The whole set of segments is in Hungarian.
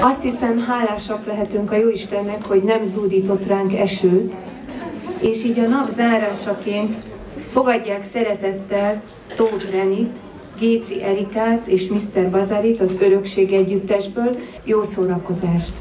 Azt hiszem, hálásak lehetünk a Jóistennek, hogy nem zúdított ránk esőt, és így a nap zárásaként fogadják szeretettel Tóth Renit, Géci Erikát és Mr. Bazarit az Örökség Együttesből. Jó szórakozást!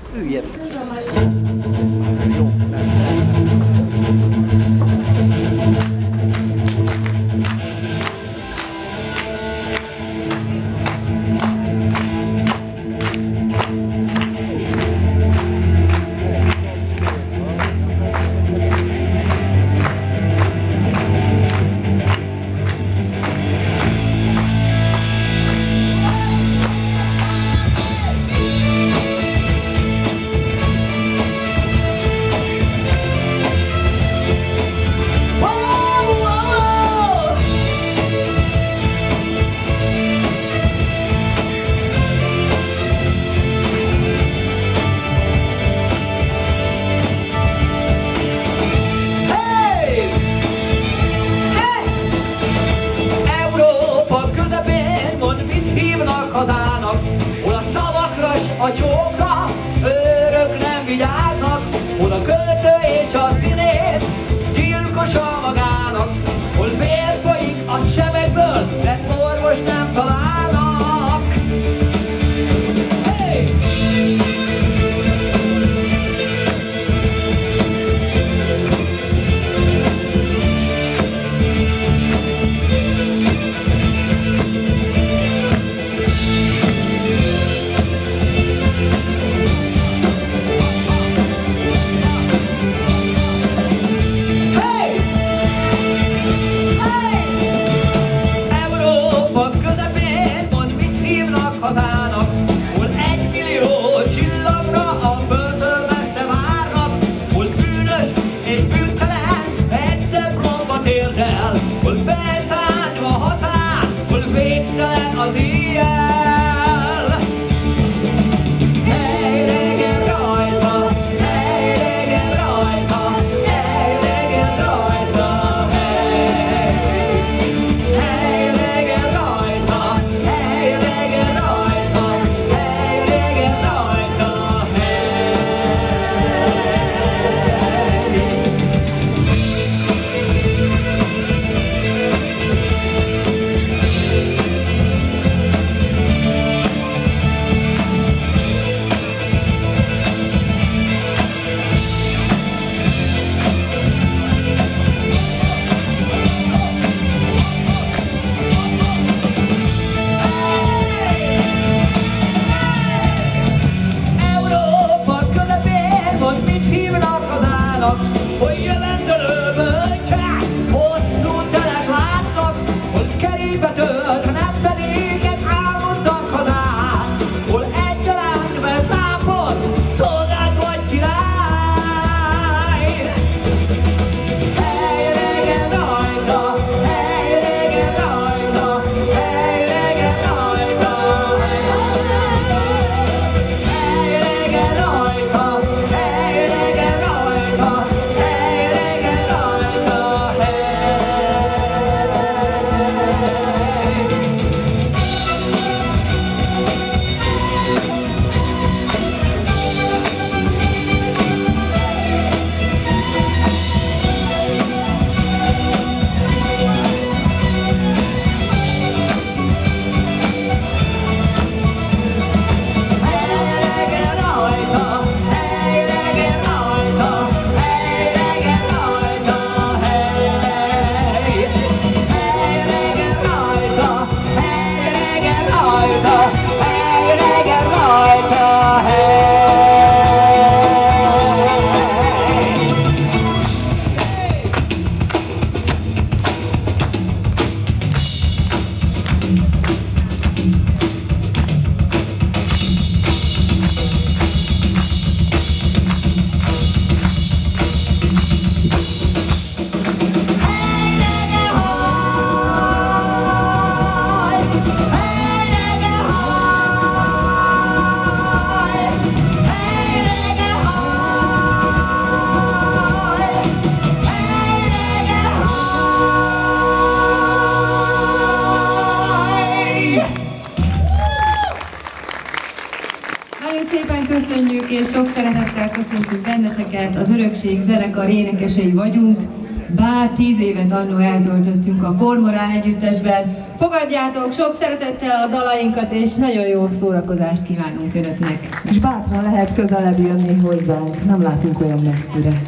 énekesei vagyunk, bár tíz évet annó eltöltöttünk a Kormorán Együttesben. Fogadjátok sok szeretettel a dalainkat, és nagyon jó szórakozást kívánunk Önöknek. És bátran lehet közelebb jönni hozzánk, nem látunk olyan messzire.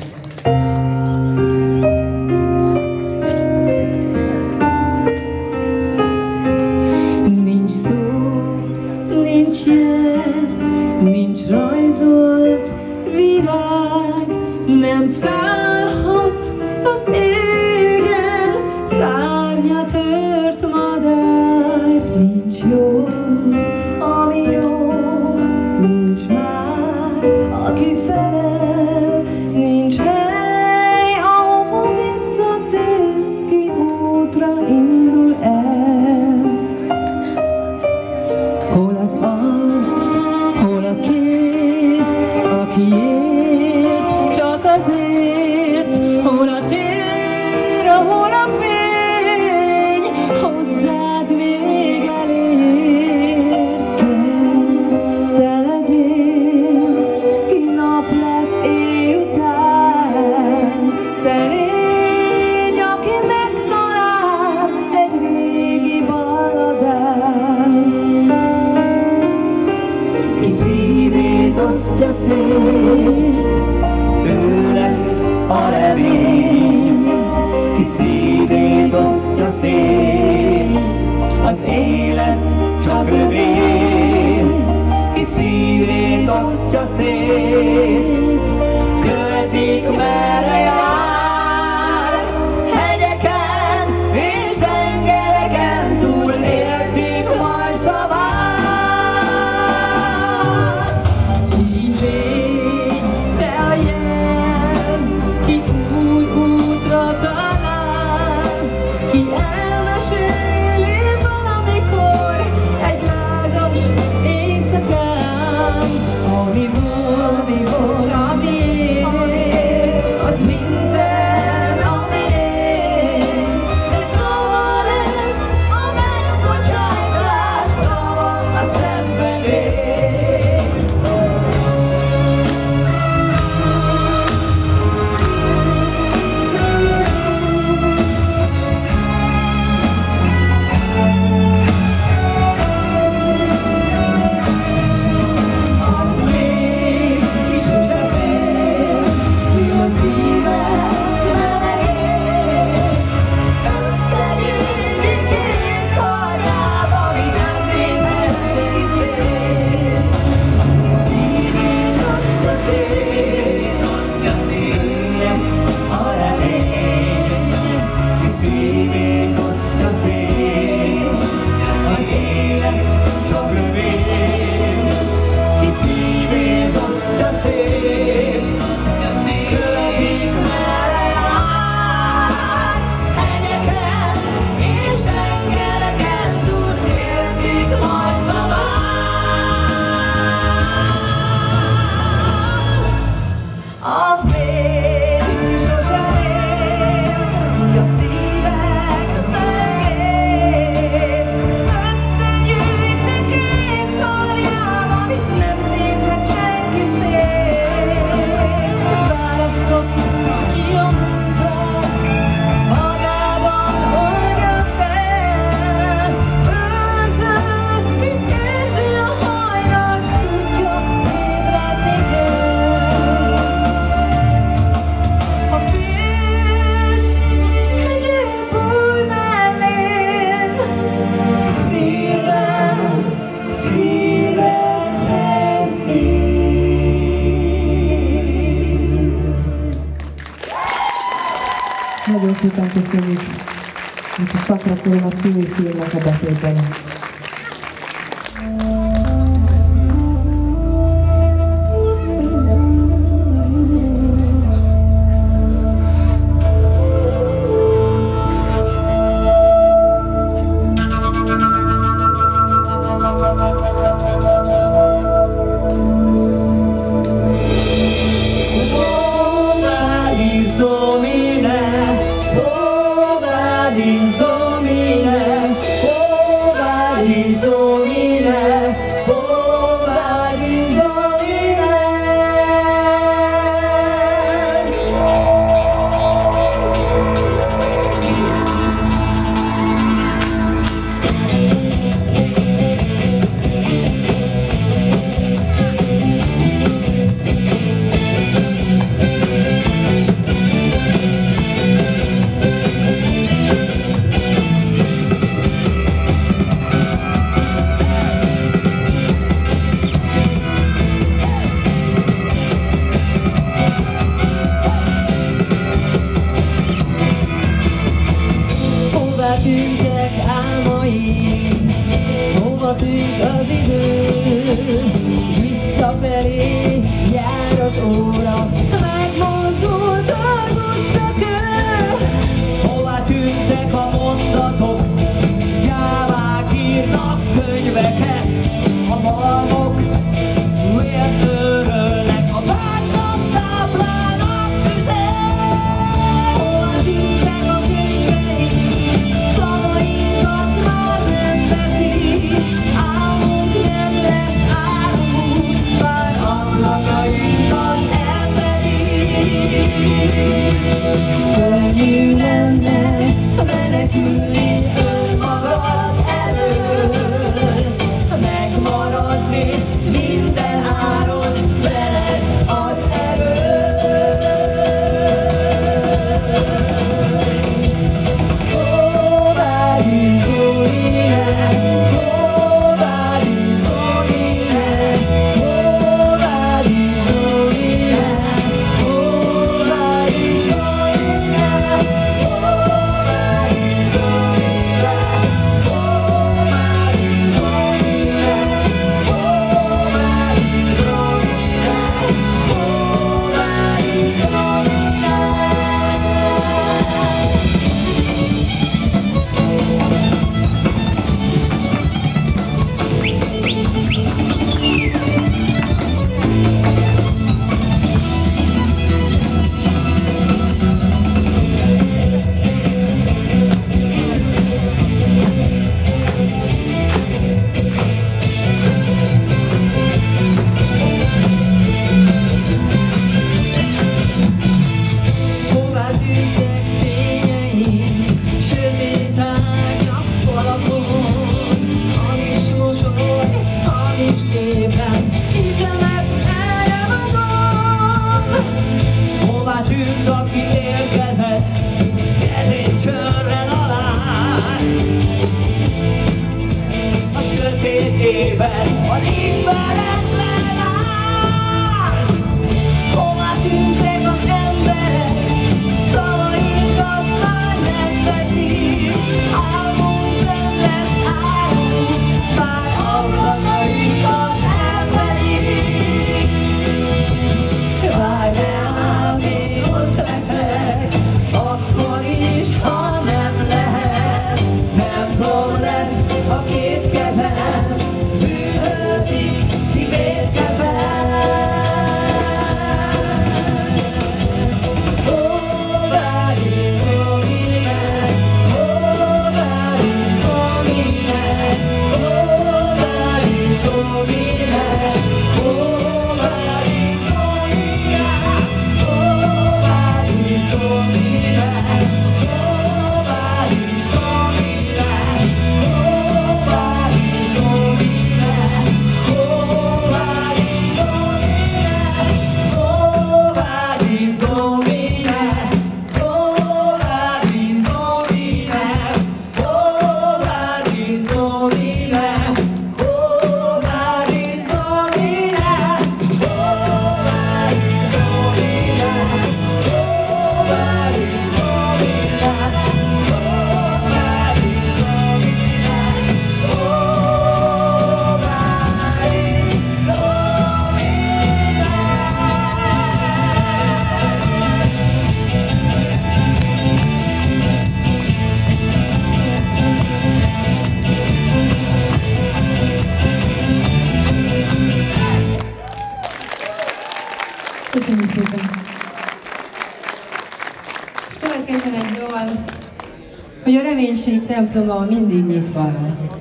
Üljenek! reménység temploma mindig nyitva áll.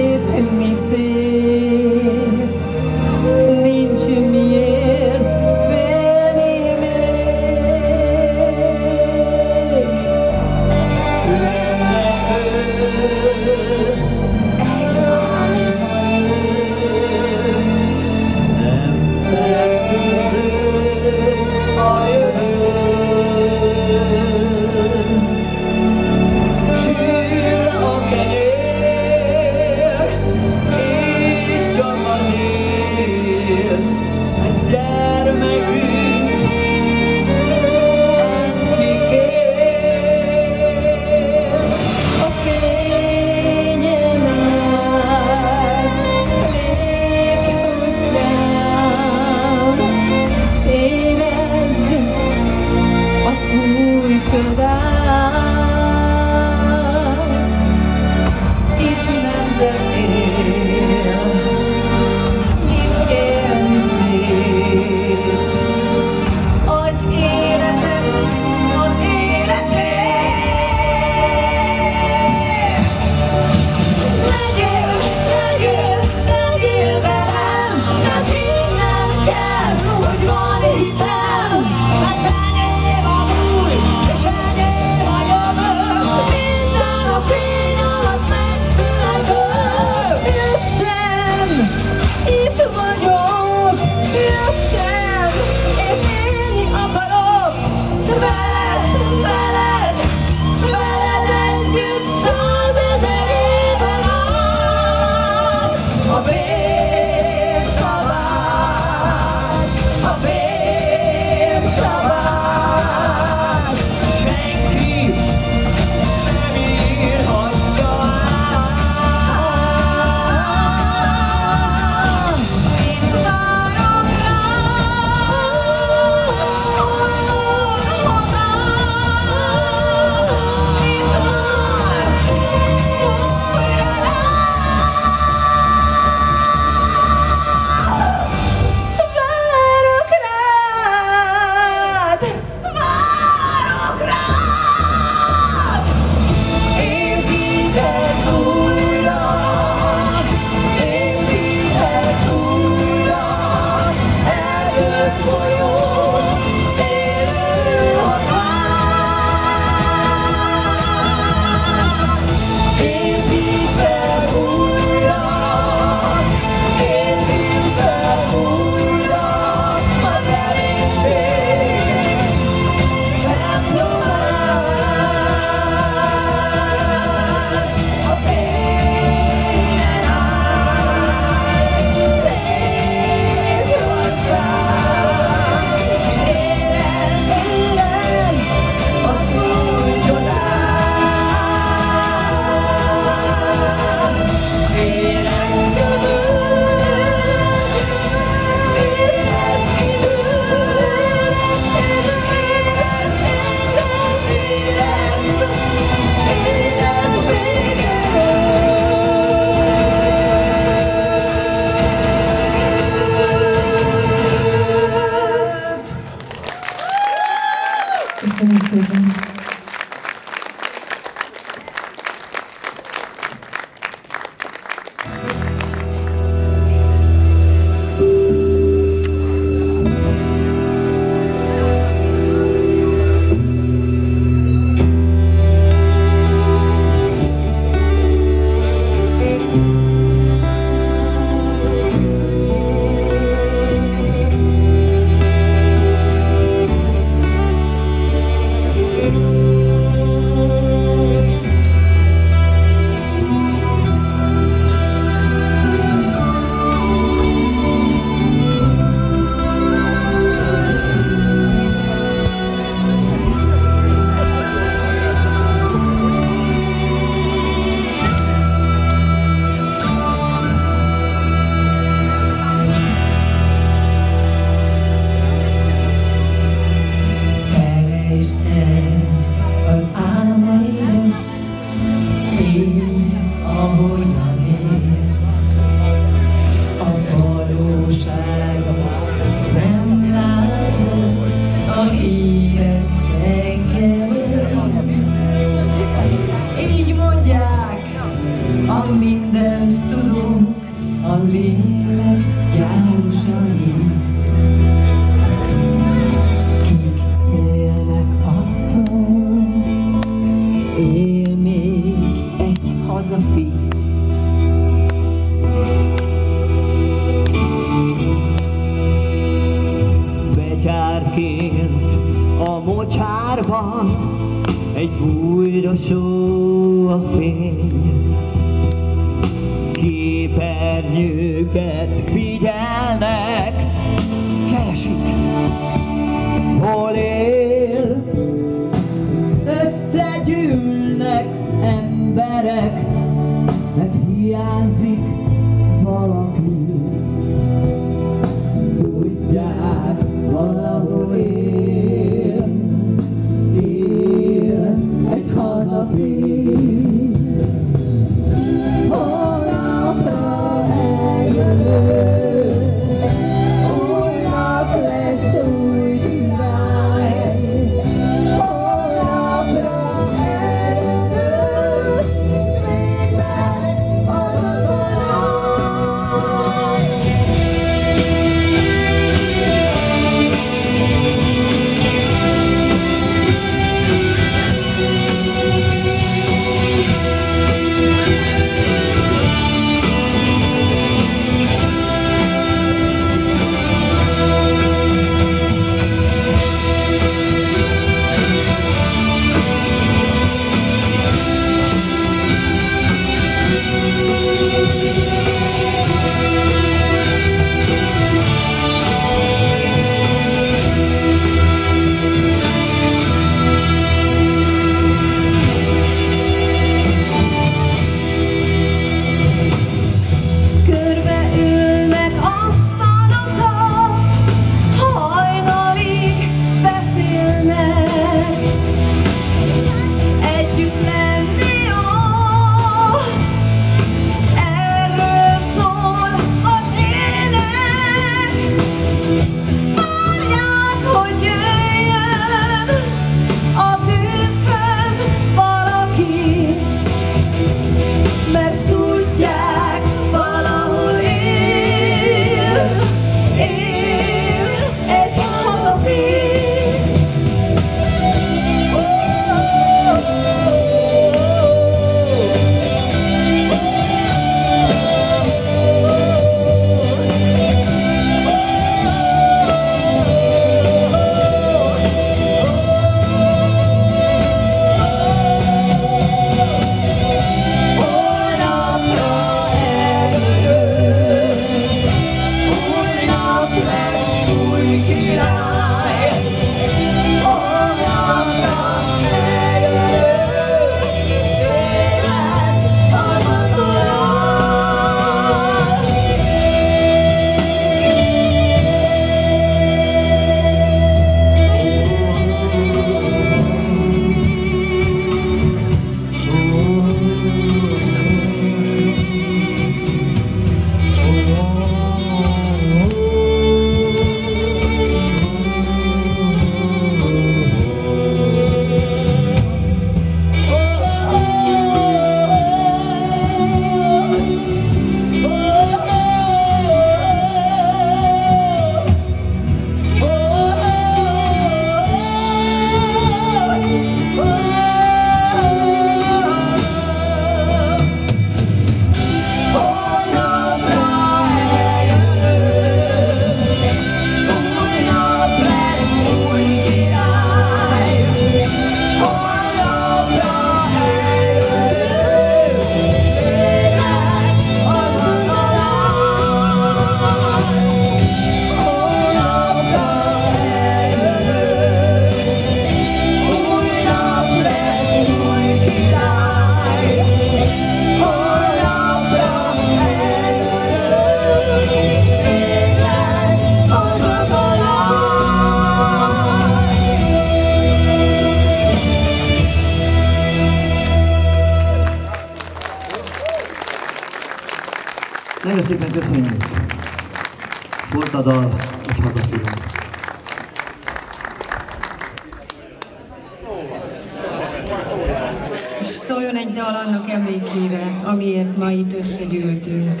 Szóljon egy dal annak emlékére, amiért ma itt összegyűltünk.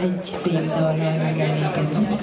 Egy szép dallal megemlékezünk.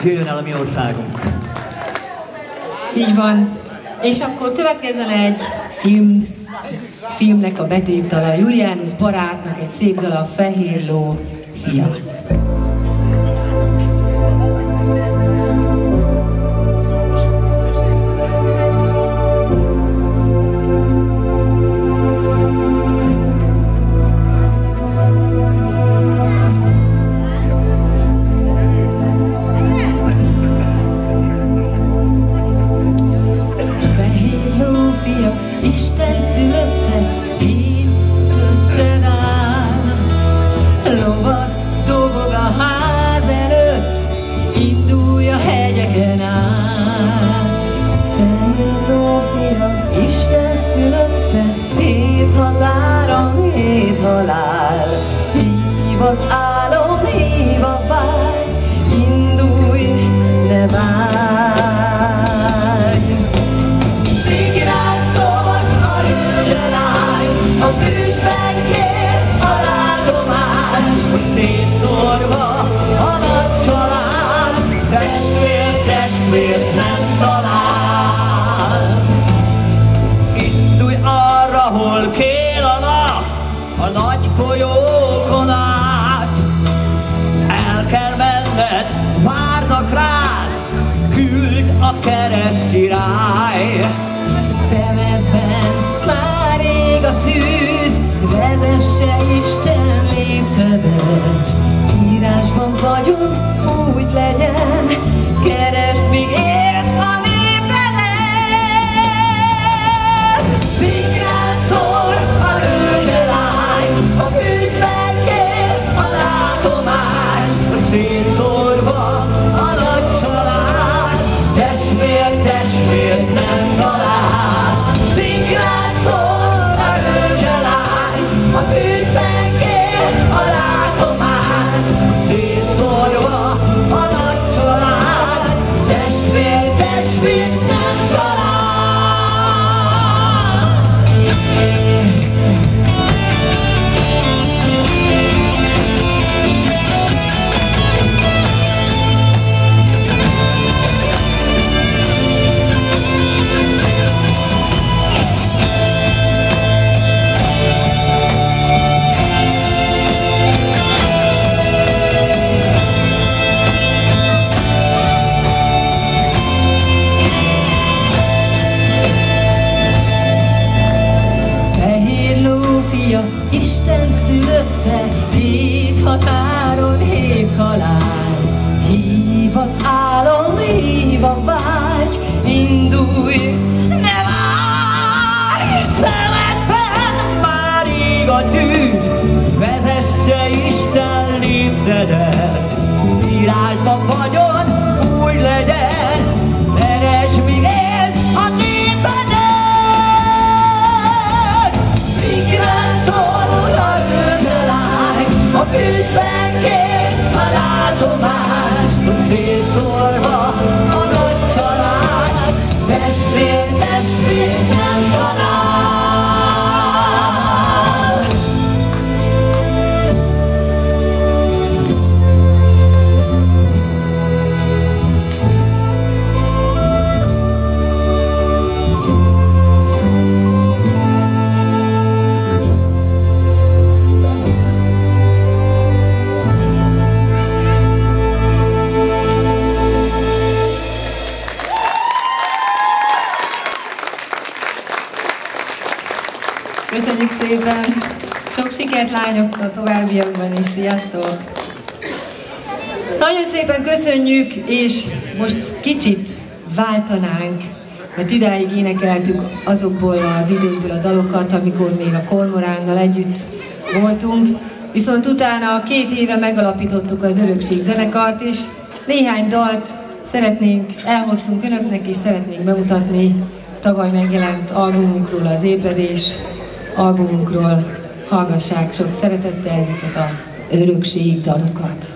Köszönjük, jöjjön el a mi országunk. Így van. És akkor következzen egy film, filmnek a betétala, Julianus barátnak egy szép dala, a Fehér ló fia. Vezesse Isten léptedet. Írásban vagyunk, úgy legyen, füstben kér a látomás. Szétszórva A nagy család, testvér, testvér nem talál. Sikert lányok a továbbiakban is, sziasztok! Nagyon szépen köszönjük, és most kicsit váltanánk, mert idáig énekeltük azokból az időkből a dalokat, amikor még a Kormoránnal együtt voltunk, viszont utána két éve megalapítottuk az Örökség zenekart, és néhány dalt szeretnénk, elhoztunk önöknek, és szeretnénk bemutatni tavaly megjelent albumunkról, az Ébredés albumunkról. Hallgassák sok szeretettel ezeket a örökség dalokat.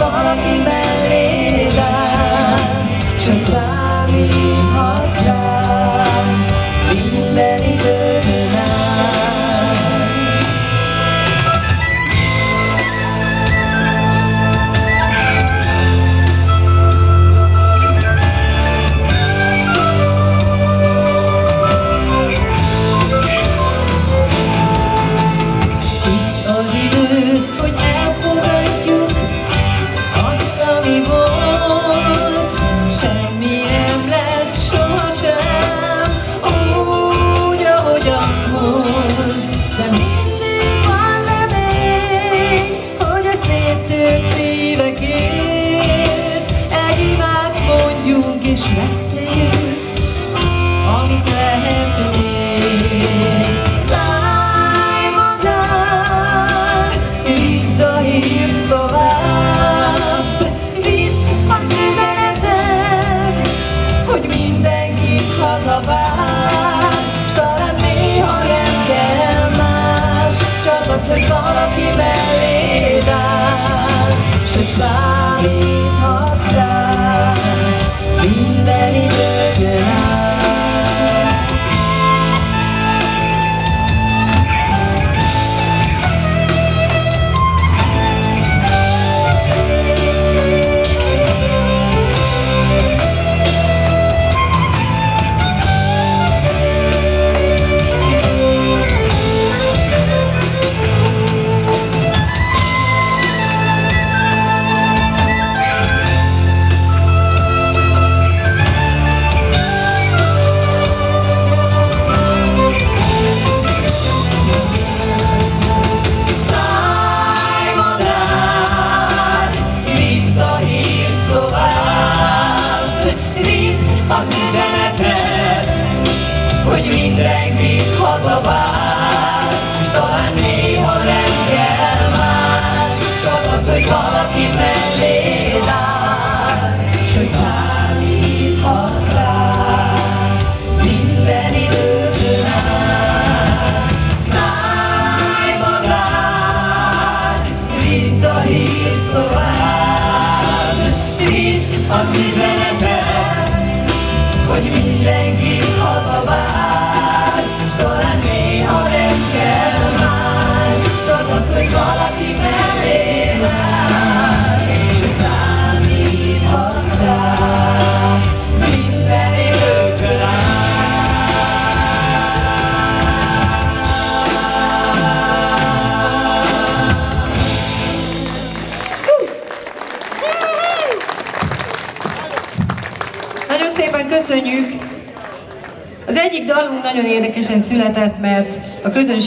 walking back.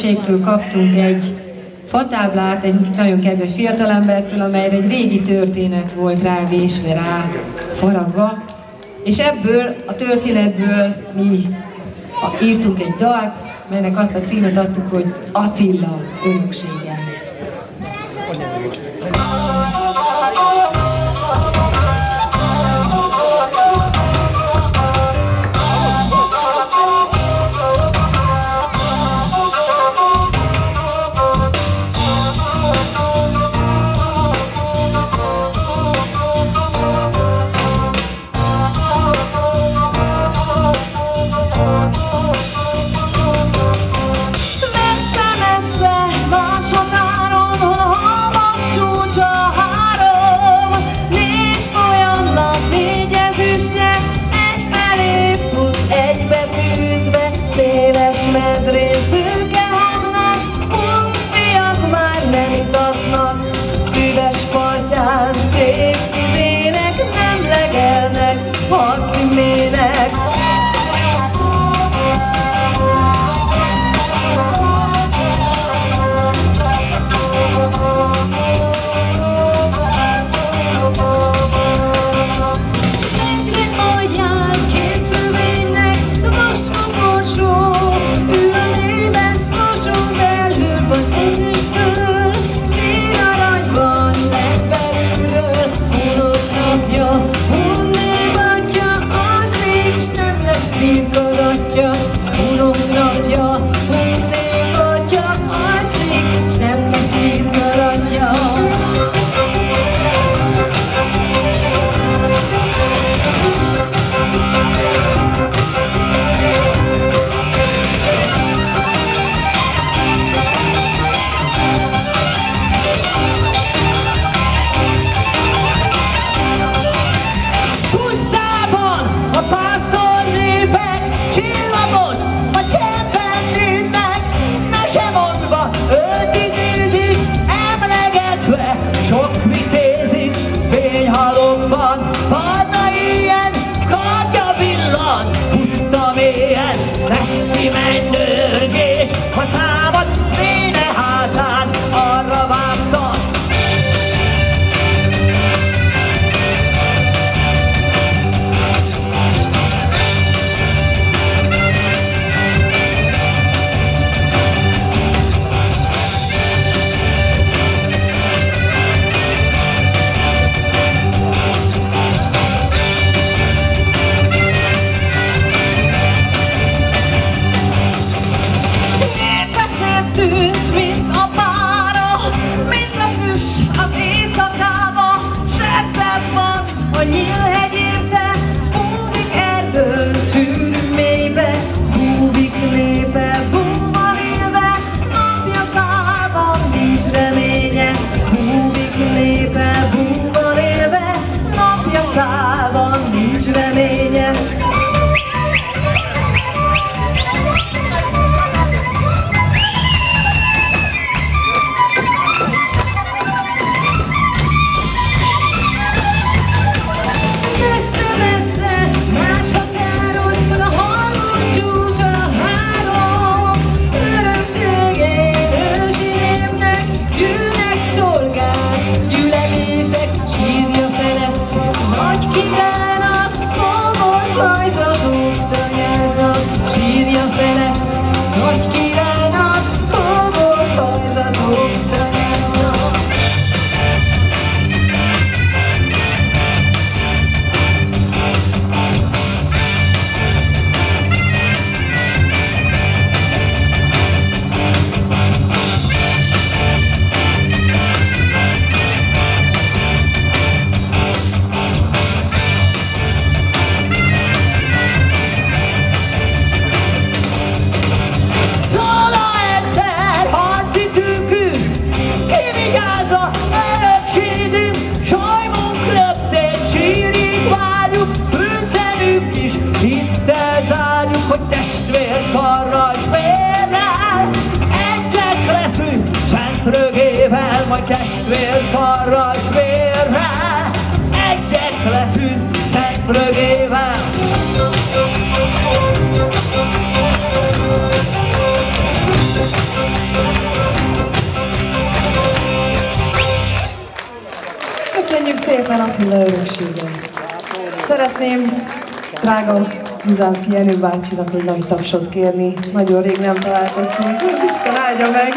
községtől kaptunk egy fatáblát egy nagyon kedves fiatalembertől, amelyre egy régi történet volt rávésve, rá faragva, és ebből a történetből mi írtunk egy dalt, melynek azt a címet adtuk, hogy Attila örökség. Gyuri bácsinak egy nagy tapsot kérni. Nagyon rég nem találkoztunk. Isten áldja meg!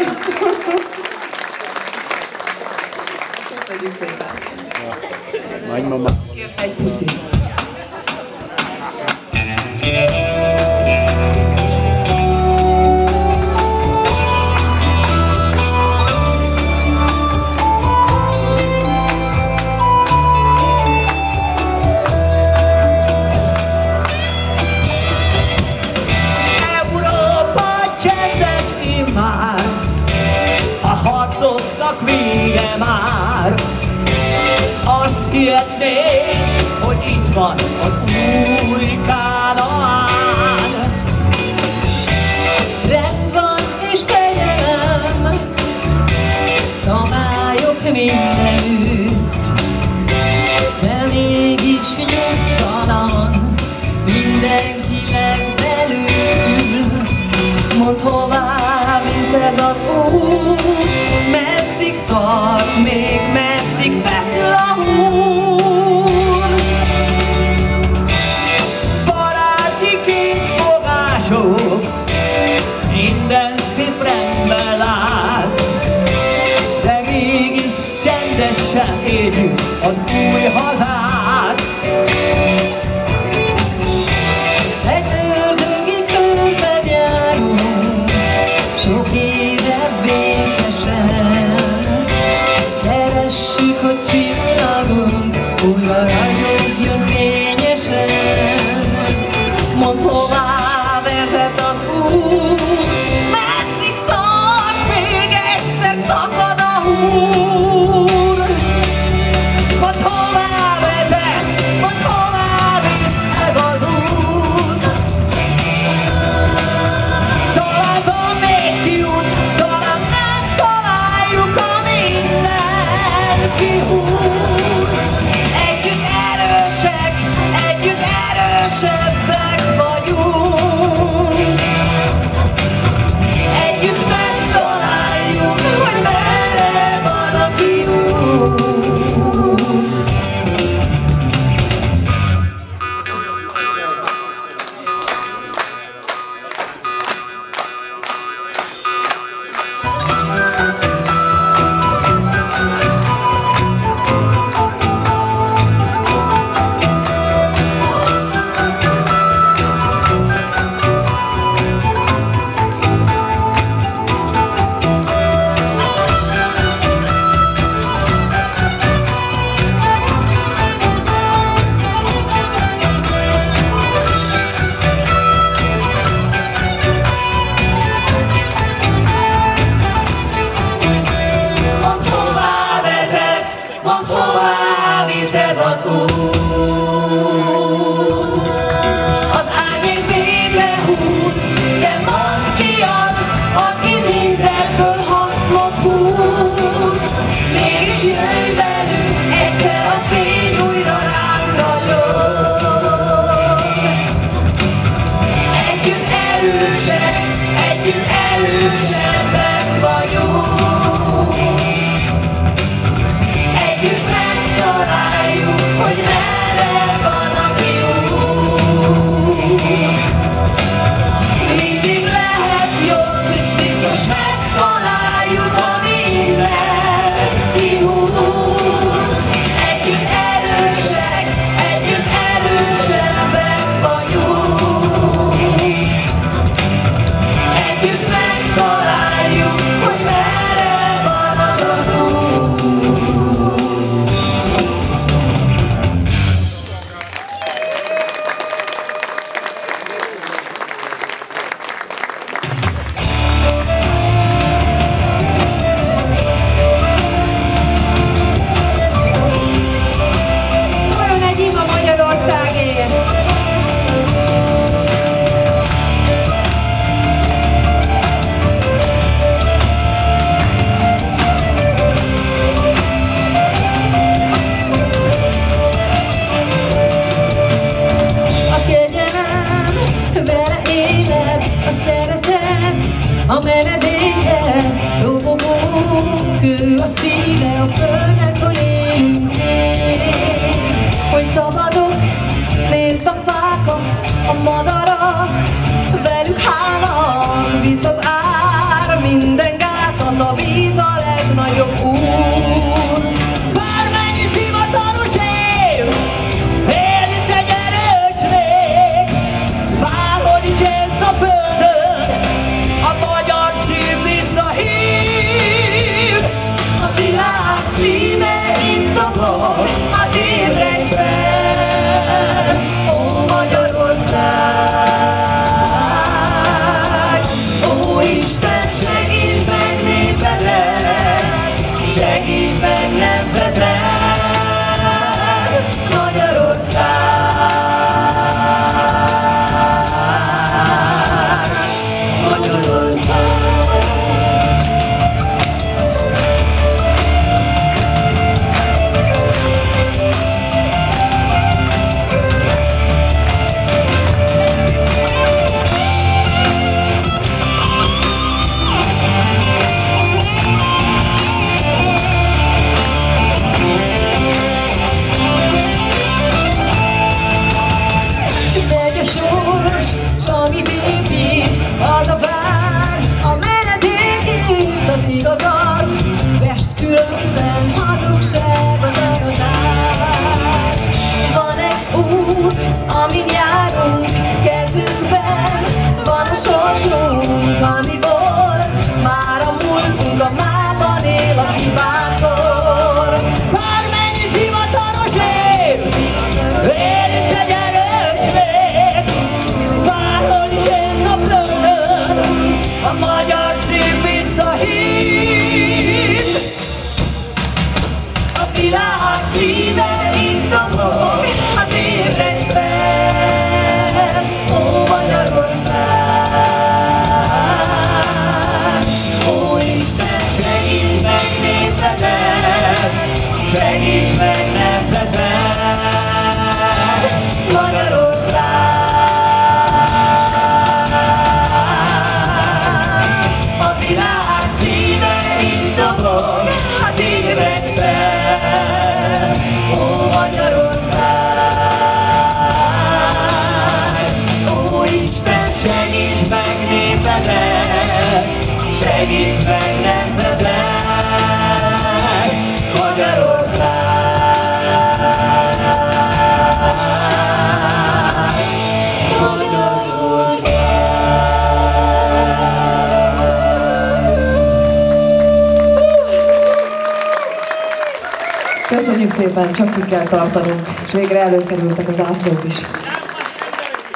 Köszönjük szépen, csak ki kell tartanunk, és végre előkerültek az ászlók is.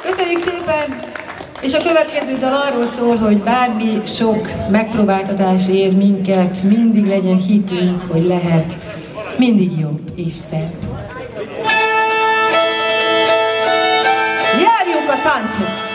Köszönjük szépen! És a következő dal arról szól, hogy bármi sok megpróbáltatás ér minket, mindig legyen hitünk, hogy lehet mindig jobb és szebb. Járjunk a táncot!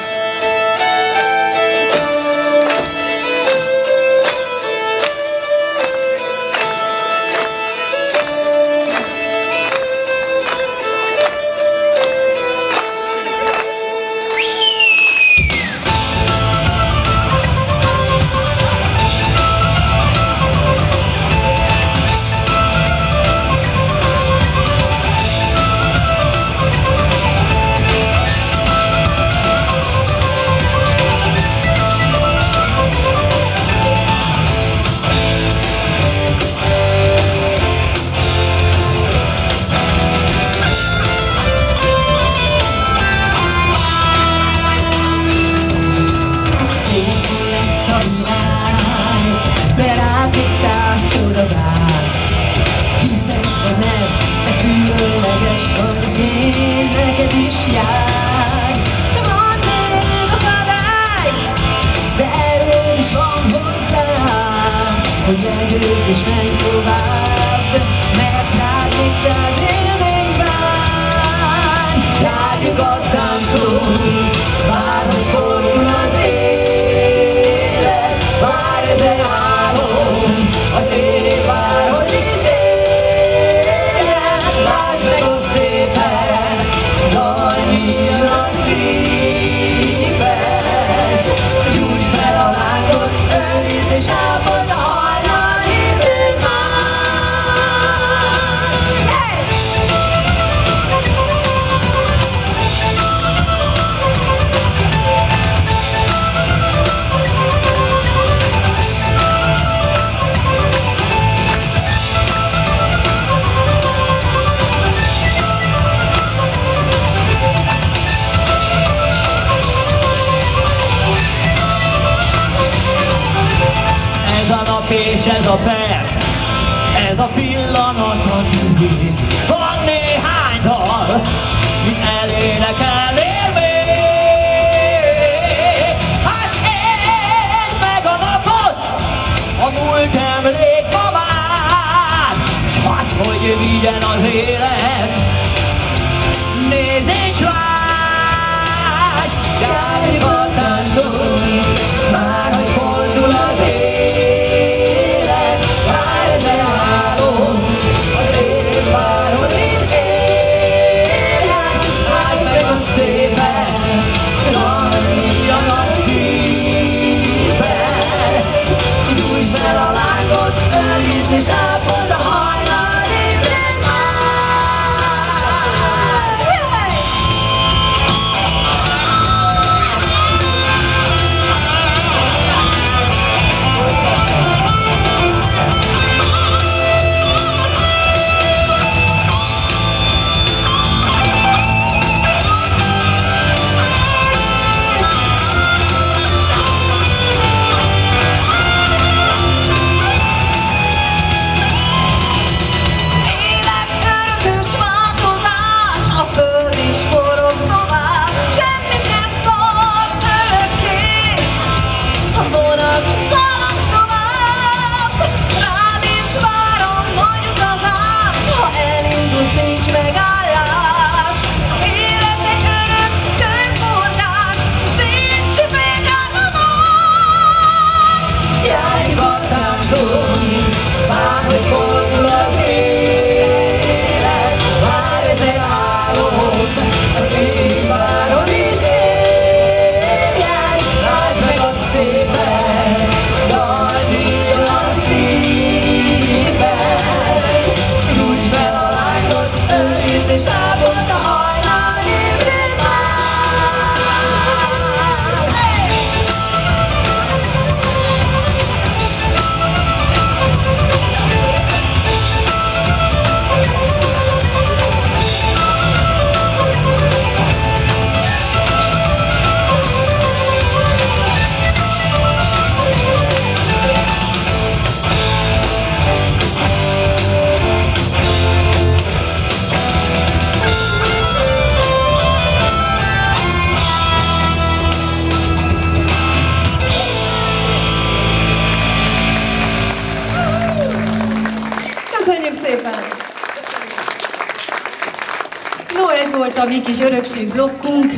Örökség blokkunk.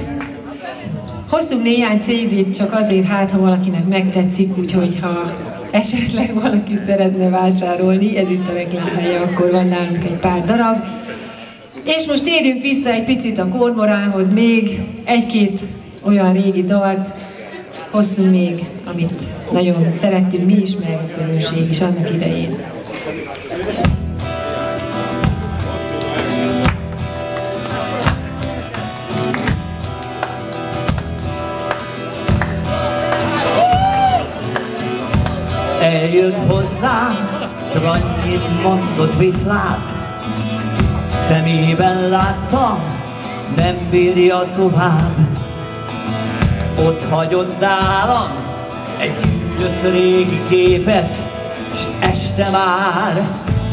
Hoztunk néhány CD-t csak azért, hát ha valakinek megtetszik, úgyhogy ha esetleg valaki szeretne vásárolni, ez itt a reklámhelye, akkor van nálunk egy pár darab. És most térjünk vissza egy picit a kormoránhoz még, egy-két olyan régi dalt hoztunk még, amit nagyon szerettünk mi is, meg a közönség is annak idején. Eljött hozzám, csak annyit mondott viszlát, szemében láttam, nem bírja tovább. Ott hagyott nálam egy küldött régi képet, s este már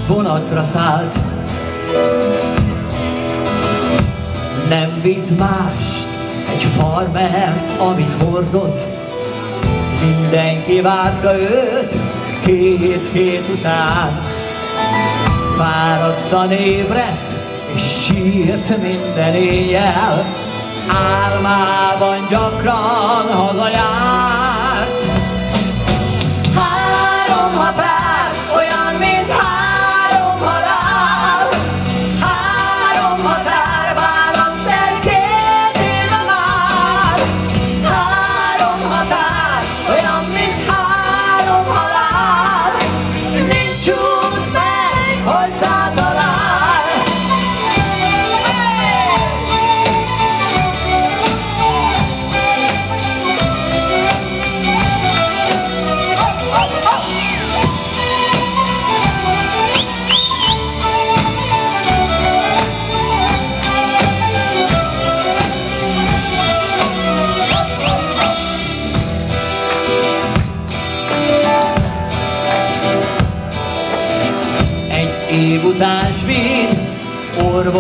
vonatra szállt. Nem vitt mást, egy farmert, amit hordott, Mindenki várta őt két hét után. Fáradtan ébredt, és sírt minden éjjel. Álmában gyakran hazajárt.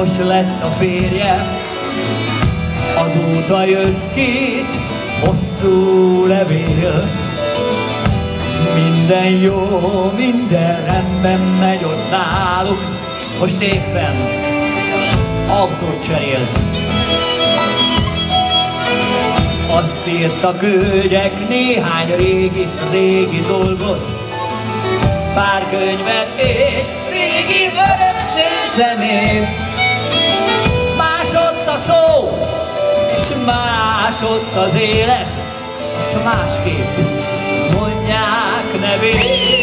orvos lett a férje, azóta jött két hosszú levél. Minden jó, minden rendben megy ott náluk, most éppen autót cserélt. Azt írtak hölgyek néhány régi, régi dolgot, pár könyvet és régi örökség zenét. másott az élet, csak másképp mondják nevét.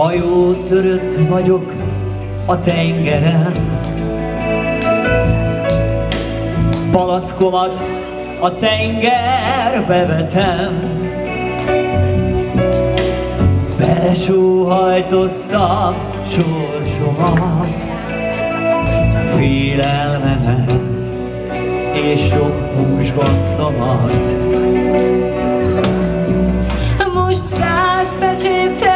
Hajó törött vagyok a tengeren, Palackomat a tengerbe vetem, Belesóhajtottam sorsomat, Félelmemet és sok búzsgatlamat. Most száz pecsétet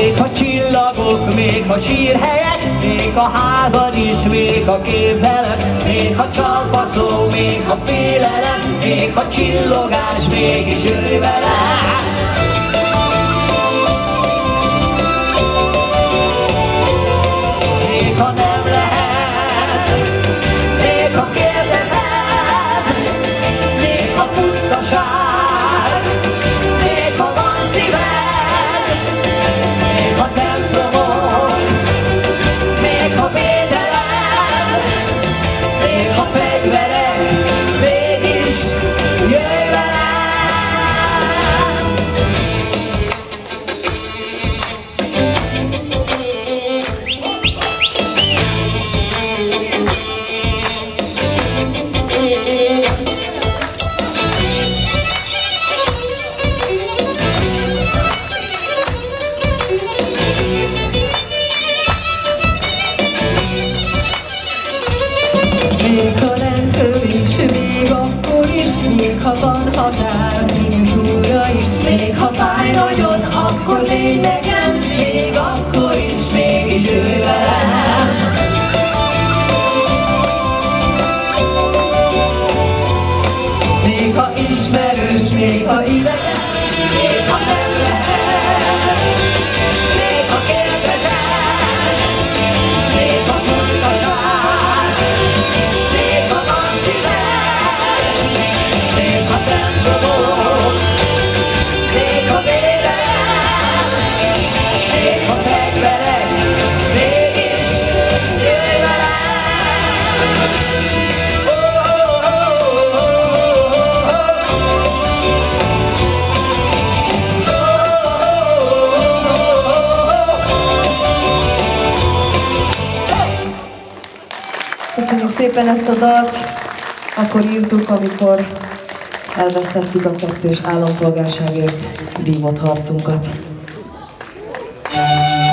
még a csillagok, még a sírhelyek, még a házad is, még a képzelet, még a csalpaszó, még a félelem, még a csillogás, mégis ő velem. Hallelujah. éppen ezt a dalt akkor írtuk, amikor elvesztettük a kettős állampolgárságért vívott harcunkat.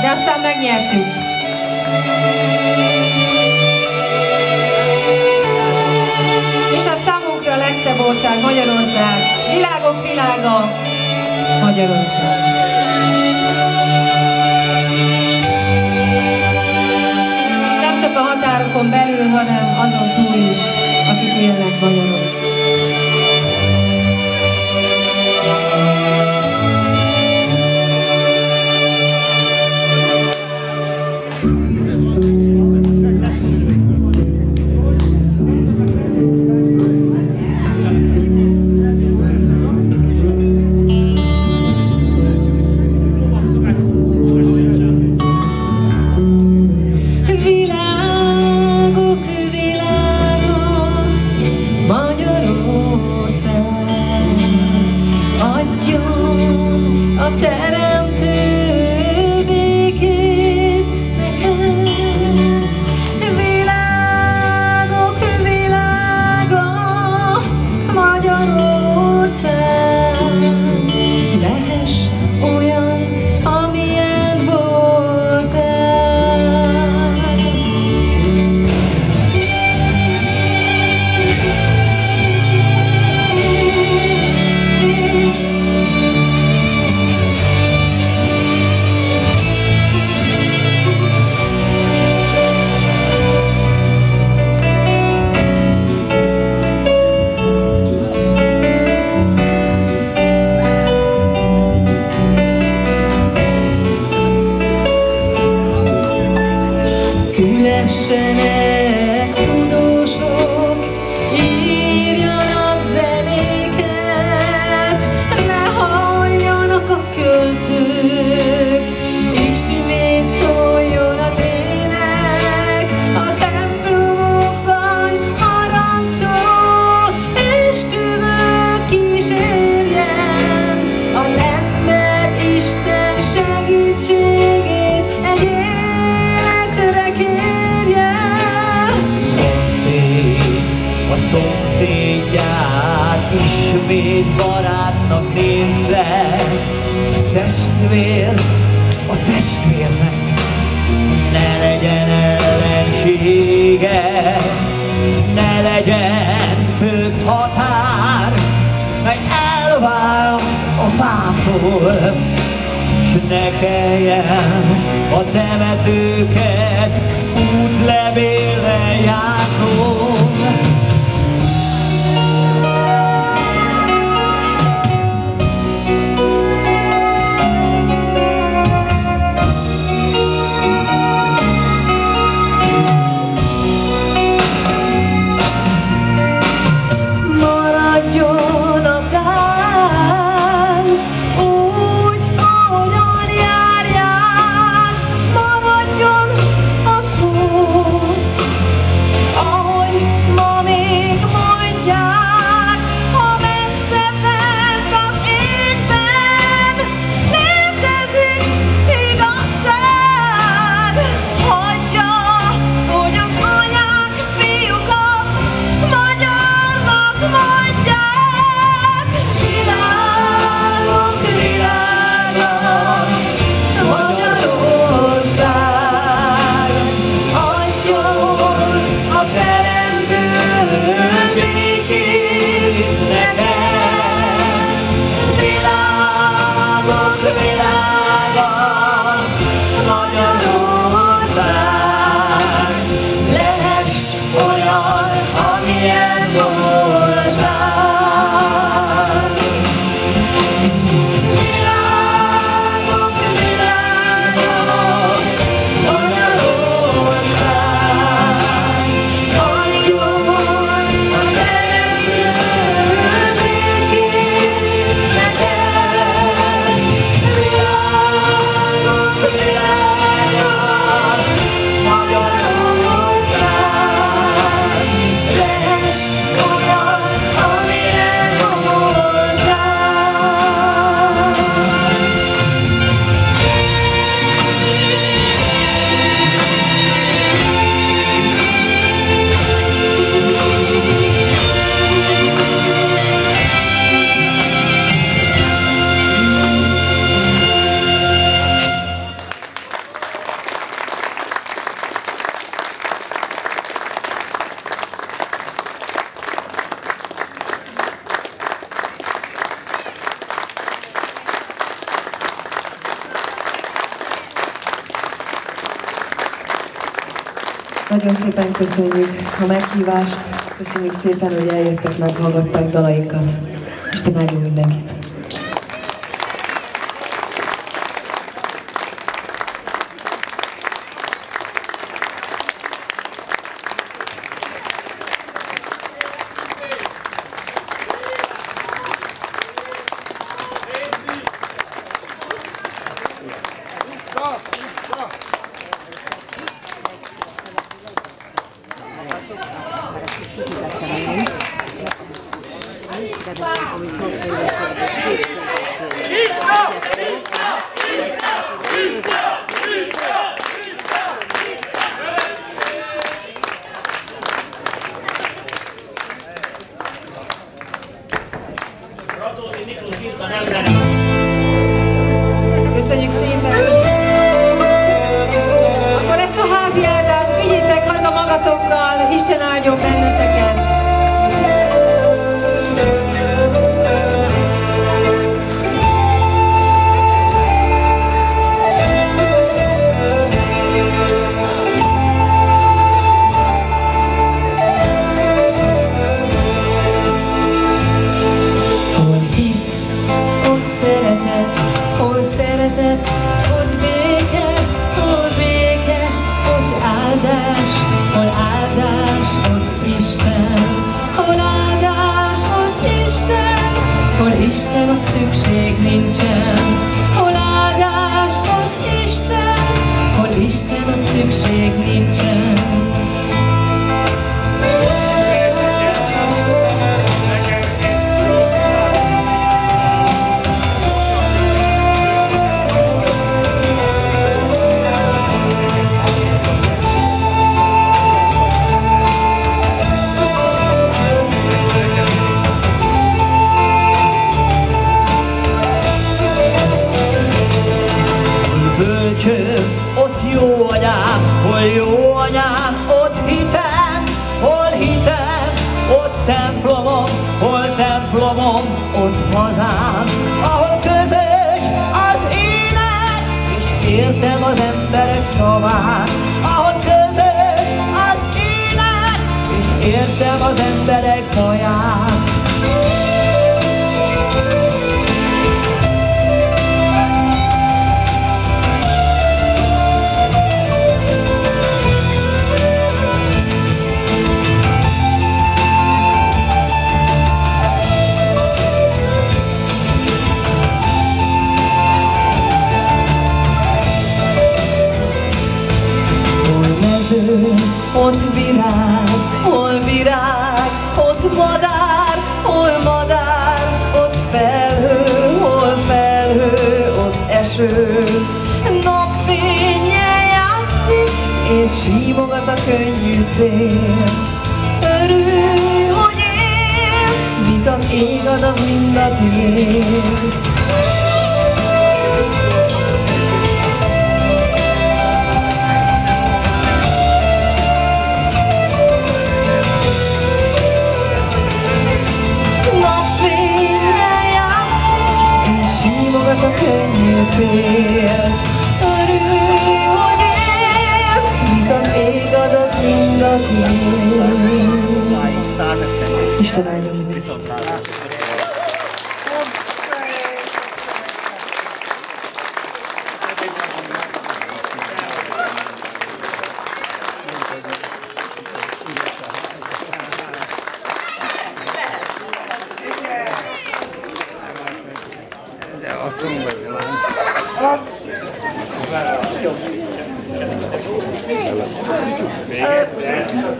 De aztán megnyertük. És hát számunkra a legszebb ország, Magyarország, világok világa, Magyarország. Vai, vai. köszönjük a meghívást, köszönjük szépen, hogy eljöttek, meghallgatták dalainkat. Isten áldjon mindenkit!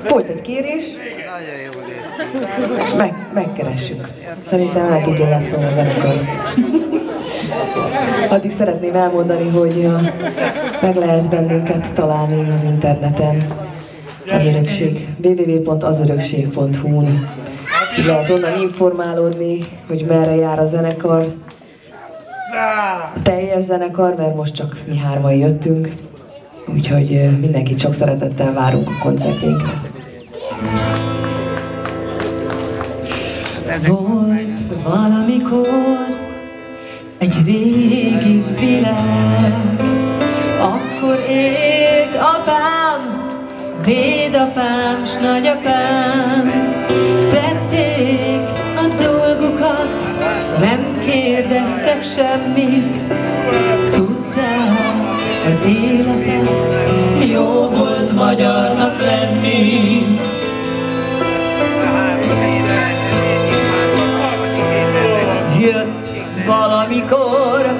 Volt egy kérés. Meg, megkeressük. Szerintem el tudja játszani a zenekar. Addig szeretném elmondani, hogy meg lehet bennünket találni az interneten. Az örökség. www.azörökség.hu-n lehet onnan informálódni, hogy merre jár a zenekar. Teljes zenekar, mert most csak mi hárman jöttünk. Úgyhogy mindenkit sok szeretettel várunk a koncertjénkre. Volt valamikor egy régi világ, akkor élt apám, dédapám s nagyapám, tették nem kérdeztek semmit, tudták az életet, jó volt magyarnak lenni. Jött valamikor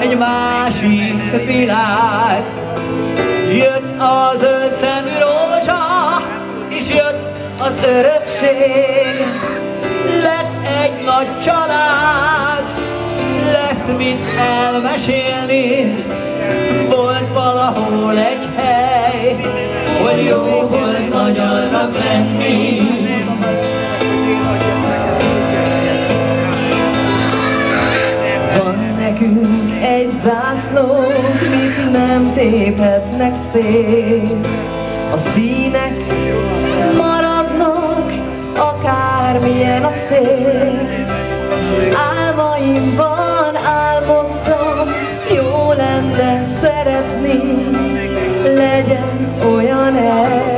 egy másik világ, jött az öt szemű rózsa, és jött Az örökség. Lett nagy család, lesz mit elmesélni, volt valahol egy hely, hogy jó volt magyarnak lenni. Van nekünk egy zászlónk, mit nem téphetnek szét. A színek maradnak, akármilyen a szél. Olyan hely,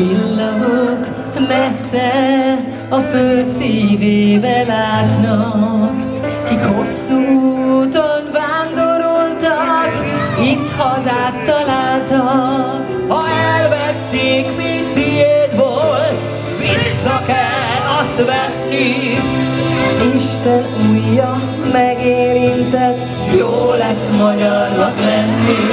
csillagok messze a föld szívébe látnak, kik hosszú úton vándoroltak, itt hazát találtak. Ha elvették, mint tiéd volt, vissza kell azt venni. Isten újja megérintett, jó lesz magyarnak lenni.